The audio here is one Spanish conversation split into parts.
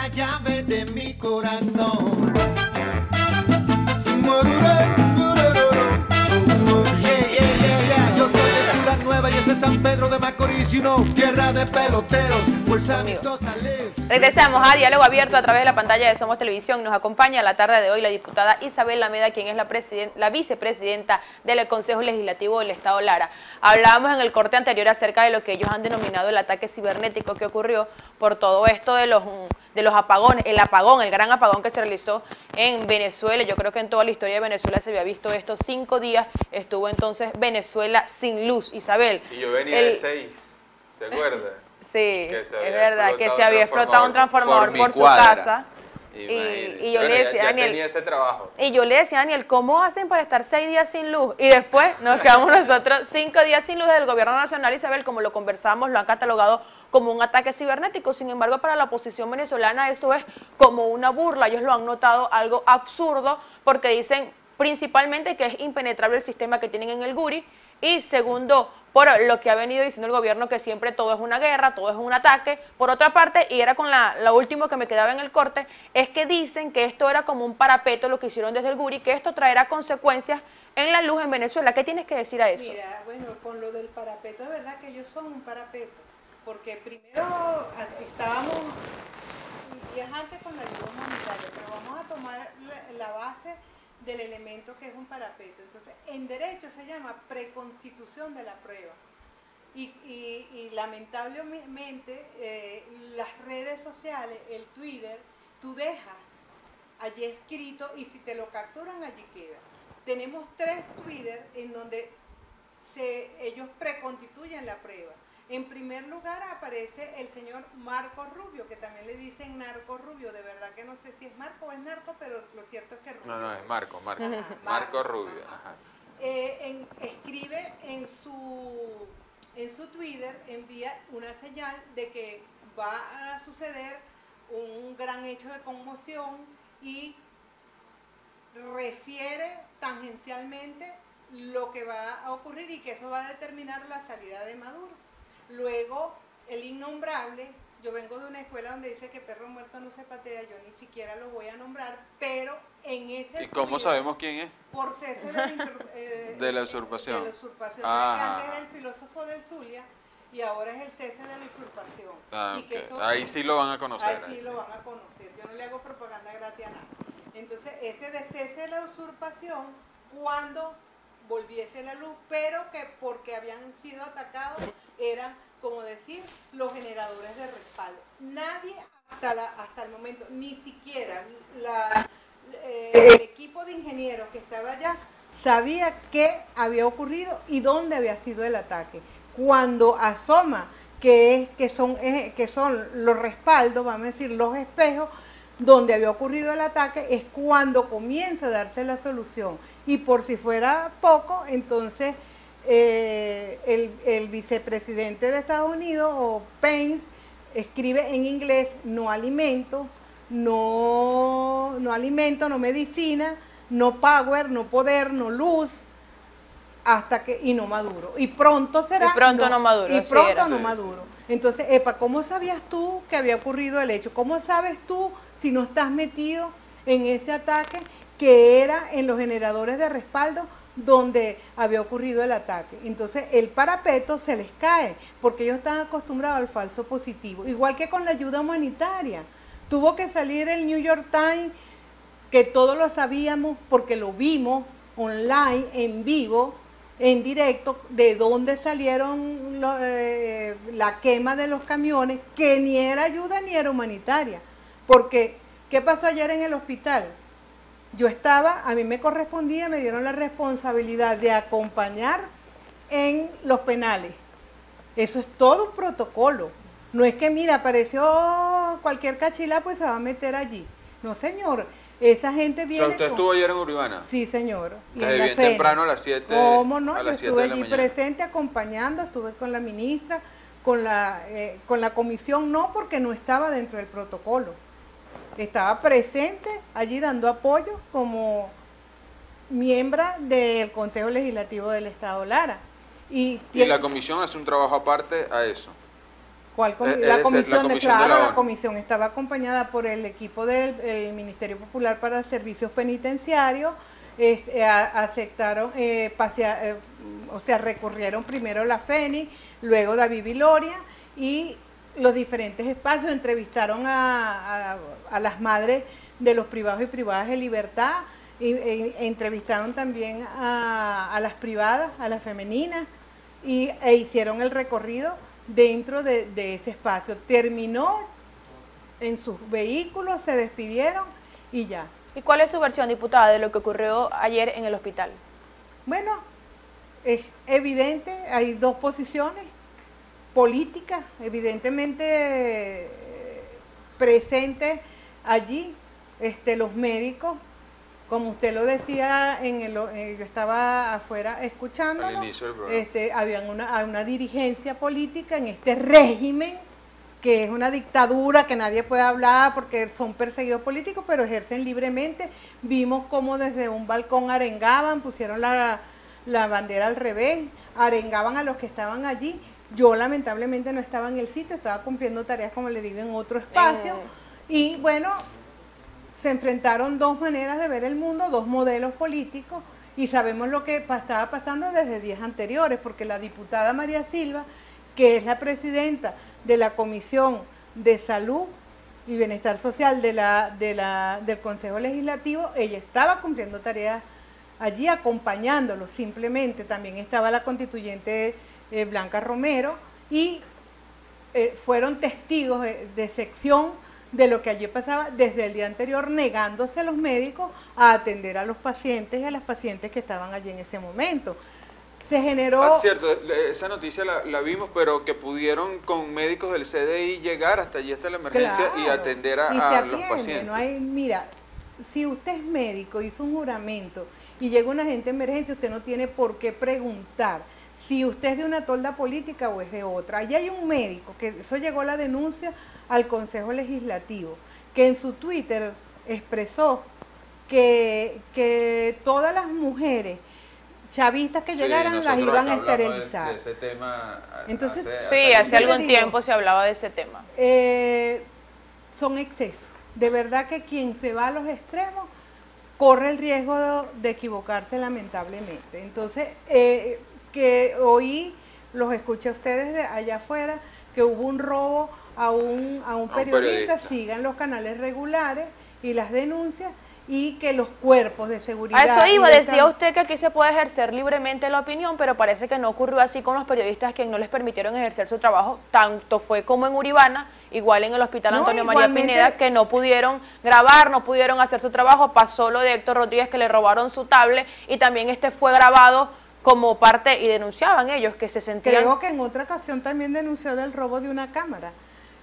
la llave de mi corazón. Yo soy de Ciudad Nueva y es de San Pedro de Macorís y no tierra de peloteros. Fuerza mi Sosa lives. Regresamos a Diálogo Abierto a través de la pantalla de Somos Televisión. Nos acompaña la tarde de hoy la diputada Isabel Lameda, quien es la, la vicepresidenta del Consejo Legislativo del Estado Lara. Hablábamos en el corte anterior acerca de lo que ellos han denominado el ataque cibernético que ocurrió por todo esto de los, de los apagones, el apagón, el gran apagón que se realizó en Venezuela. Yo creo que en toda la historia de Venezuela se había visto esto. Cinco días estuvo entonces Venezuela sin luz. Isabel. Y yo venía el- de seis, ¿se acuerda? Sí, es verdad, que se había explotado un transformador por su cuadra. casa. Y, yo Bueno, le ya- decía, ya Daniel, tenía ese trabajo. y yo le decía, Daniel, ¿cómo hacen para estar seis días sin luz? Y después nos quedamos nosotros cinco días sin luz del gobierno nacional, Isabel, como lo conversamos, lo han catalogado como un ataque cibernético. Sin embargo, para la oposición venezolana eso es como una burla. Ellos lo han notado algo absurdo porque dicen principalmente que es impenetrable el sistema que tienen en el Guri y segundo, por lo que ha venido diciendo el gobierno que siempre todo es una guerra, todo es un ataque. Por otra parte, y era con la, la última que me quedaba en el corte, es que dicen que esto era como un parapeto lo que hicieron desde el Guri, que esto traerá consecuencias en la luz en Venezuela. ¿Qué tienes que decir a eso? Mira, bueno, con lo del parapeto, es verdad que ellos son un parapeto, porque primero a- estábamos viajantes con la ayuda humanitaria, pero vamos a tomar la base del elemento que es un parapeto. Entonces, en derecho se llama preconstitución de la prueba. Y, lamentablemente eh, las redes sociales, el Twitter, tú dejas allí escrito y si te lo capturan allí queda. Tenemos tres Twitter en donde se, ellos preconstituyen la prueba. En primer lugar aparece el señor Marco Rubio, que también le dicen Narco Rubio. De verdad que no sé si es Marco o es Narco, pero lo cierto es que Rubio. No, no, es Marco, Marco. Ajá, Marco Rubio. Ajá. Eh, en- escribe en su, en su Twitter, envía una señal de que va a suceder un gran hecho de conmoción y refiere tangencialmente lo que va a ocurrir y que eso va a determinar la salida de Maduro. Luego, el innombrable, yo vengo de una escuela donde dice que perro muerto no se patea, yo ni siquiera lo voy a nombrar, pero en ese... ¿Y cómo sabemos quién es? por cese de la, eh, De la usurpación. de la usurpación. Que Antes era el filósofo del Zulia y ahora es el cese de la usurpación. Ah, Y que eso- Ahí sí lo van a conocer. Ahí ahí sí sí. lo van a conocer. Yo no le hago propaganda gratis a nada. Entonces, ese de cese de la usurpación, cuando volviese la luz, pero que porque habían sido atacados eran, como decir, los generadores de respaldo. Nadie hasta, la, hasta el momento, ni siquiera eh, el equipo de ingenieros que estaba allá, sabía qué había ocurrido y dónde había sido el ataque. Cuando asoma que, es, que, son, que son los respaldos, vamos a decir, los espejos, donde había ocurrido el ataque, es cuando comienza a darse la solución. Y por si fuera poco, entonces eh, el, el vicepresidente de Estados Unidos, o Pence, escribe en inglés no alimento, no, no alimento, no medicina, no power, no poder, no luz, hasta que, y no maduro. Y pronto será. Y pronto no Maduro, Y pronto era. no Sí, maduro. Entonces, Epa, ¿cómo sabías tú que había ocurrido el hecho? ¿Cómo sabes tú si no estás metido en ese ataque que era en los generadores de respaldo donde había ocurrido el ataque? Entonces, el parapeto se les cae porque ellos están acostumbrados al falso positivo. Igual que con la ayuda humanitaria. Tuvo que salir el New York Times, que todos lo sabíamos porque lo vimos online, en vivo, en directo, de dónde salieron eh, la quema de los camiones, que ni era ayuda ni era humanitaria. Porque, ¿qué pasó ayer en el hospital? Yo estaba, a mí me correspondía, me dieron la responsabilidad de acompañar en los penales. Eso es todo un protocolo. No es que, mira, apareció cualquier cachila, pues se va a meter allí. No, señor. Esa gente O viene. sea, usted con- estuvo ayer en Uribana. Sí, señor. Desde bien cena. temprano a las 7 ¿Cómo no? a Yo las 7 estuve allí presente acompañando, estuve con la ministra, con la, eh, con la comisión, no porque no estaba dentro del protocolo. Estaba presente allí dando apoyo como miembro del Consejo Legislativo del Estado Lara. Y, Y la comisión hace un trabajo aparte a eso. ¿Cuál Eh, eh, la comisión, la comisión de claro, la comisión estaba acompañada por el equipo del el Ministerio Popular para Servicios Penitenciarios, este, a- aceptaron, eh, pasea- eh, o sea, recurrieron primero la FENI, luego David Viloria y los diferentes espacios entrevistaron a, a- a las madres de los privados y privadas de libertad, y, e- e entrevistaron también a, a las privadas, a las femeninas, y, e hicieron el recorrido dentro de, de ese espacio. Terminó en sus vehículos, se despidieron y ya. ¿Y cuál es su versión, diputada, de lo que ocurrió ayer en el hospital? Bueno, es evidente, hay dos posiciones políticas, evidentemente eh, presentes allí, este, los médicos, como usted lo decía, en el, eh, yo estaba afuera escuchando, este, había una, una dirigencia política en este régimen que es una dictadura, que nadie puede hablar porque son perseguidos políticos, pero ejercen libremente. Vimos cómo desde un balcón arengaban, pusieron la, la bandera al revés, arengaban a los que estaban allí. Yo lamentablemente no estaba en el sitio, estaba cumpliendo tareas, como le digo, en otro espacio. Y bueno, se enfrentaron dos maneras de ver el mundo, dos modelos políticos, y sabemos lo que estaba pasando desde días anteriores, porque la diputada María Silva, que es la presidenta de la Comisión de Salud y Bienestar Social de la, de la, del Consejo Legislativo, ella estaba cumpliendo tareas allí acompañándolo simplemente. También estaba la constituyente eh, Blanca Romero y eh, fueron testigos de, de sección de lo que allí pasaba desde el día anterior, negándose a los médicos a atender a los pacientes y a las pacientes que estaban allí en ese momento. Se generó... Ah, cierto, esa noticia la, la vimos, pero que pudieron con médicos del CDI llegar hasta allí, hasta la emergencia y atender a, y se a los pacientes. No hay, mira, si usted es médico, hizo un juramento y llega un agente de emergencia, usted no tiene por qué preguntar si usted es de una tolda política o es de otra. Allí hay un médico, que eso llegó la denuncia al Consejo Legislativo, que en su Twitter expresó que, que todas las mujeres chavistas que Sí, llegaran las iban a hablamos de- esterilizar. de ese tema Entonces- hace- Sí, hace algún tiempo. se hablaba de ese tema. eh, son excesos. De verdad que quien se va a los extremos corre el riesgo de, de equivocarse lamentablemente. Entonces, eh, que oí, los escuché a ustedes de allá afuera, que hubo un robo a un, a un A un periodista, sigan los canales regulares y las denuncias y que los cuerpos de seguridad... A eso iba, de decía usted que aquí se puede ejercer libremente la opinión, pero parece que no ocurrió así con los periodistas que no les permitieron ejercer su trabajo, tanto fue como en Uribana, igual en el Hospital No, Antonio María Pineda, que no pudieron grabar, no pudieron hacer su trabajo, pasó lo de Héctor Rodríguez que le robaron su tablet y también este fue grabado como parte y denunciaban ellos que se sentían Creo que en otra ocasión también denunció del robo de una cámara.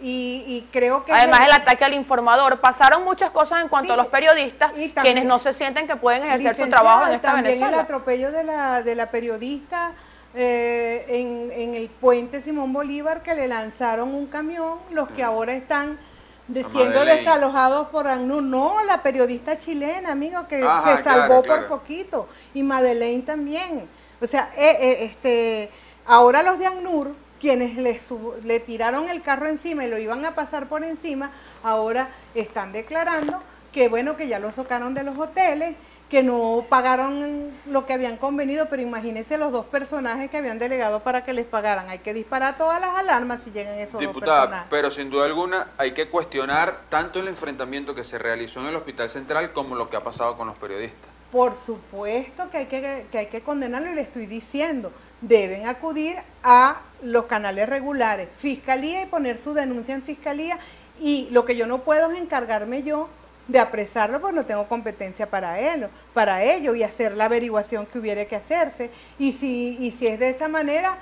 Y, y creo que... Además, el ataque al informador. Pasaron muchas cosas en cuanto Sí, a los periodistas, y también- quienes no se sienten que pueden ejercer su trabajo en esta también el Venezuela. atropello de la, de la periodista eh, en, en el puente Simón Bolívar que le lanzaron un camión, los que ahora están de- siendo desalojados por ACNUR. No, la periodista chilena, amigo, que Ajá, se salvó claro, claro. por poquito. Y Madeleine también. O sea, eh, eh, este, ahora los de ACNUR, quienes le, le tiraron el carro encima y lo iban a pasar por encima, ahora están declarando que bueno, que ya lo sacaron de los hoteles, que no pagaron lo que habían convenido, pero imagínense los dos personajes que habían delegado para que les pagaran. Hay que disparar todas las alarmas si llegan esos dos Diputada, personajes. pero sin duda alguna hay que cuestionar tanto el enfrentamiento que se realizó en el Hospital Central como lo que ha pasado con los periodistas. Por supuesto que hay que, que hay que condenarlo y le estoy diciendo, deben acudir a los canales regulares, fiscalía y poner su denuncia en fiscalía y lo que yo no puedo es encargarme yo de apresarlo porque no tengo competencia para él, para ello y hacer la averiguación que hubiera que hacerse y si y si es de esa manera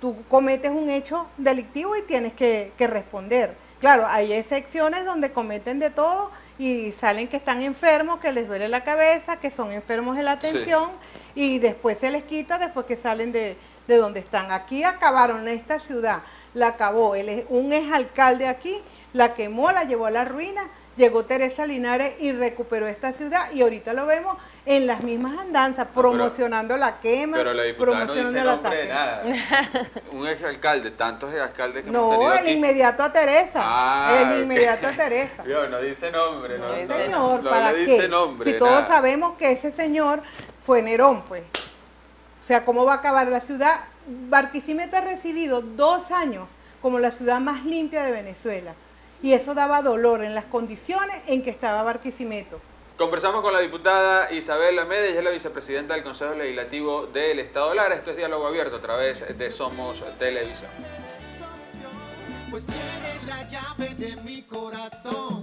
tú cometes un hecho delictivo y tienes que, que responder. Claro, hay excepciones donde cometen de todo y salen que están enfermos, que les duele la cabeza, que son enfermos de la Sí. atención y después se les quita después que salen de, de donde están. Aquí acabaron esta ciudad, la acabó el, un exalcalde aquí la quemó, la llevó a la ruina, llegó Teresa Linares y recuperó esta ciudad y ahorita lo vemos en las mismas andanzas, promocionando la quema, Pero la diputada no promocionando dice el nombre de nada. Un ex alcalde, tantos ex alcaldes que hemos tenido No, el aquí. inmediato a Teresa. Ah, el inmediato a Teresa. Yo, no dice nombre, no, No dice no, señor, no ¿para le qué? dice nombre. si todos sabemos que ese señor fue Nerón, pues. O sea, ¿cómo va a acabar la ciudad? Barquisimeto ha recibido dos años como la ciudad más limpia de Venezuela. Y eso daba dolor en las condiciones en que estaba Barquisimeto. Conversamos con la diputada Isabel Lameda, ella es la vicepresidenta del Consejo Legislativo del Estado Lara. Esto es Diálogo Abierto a través de Somos Televisión. Pues tiene la llave de mi corazón.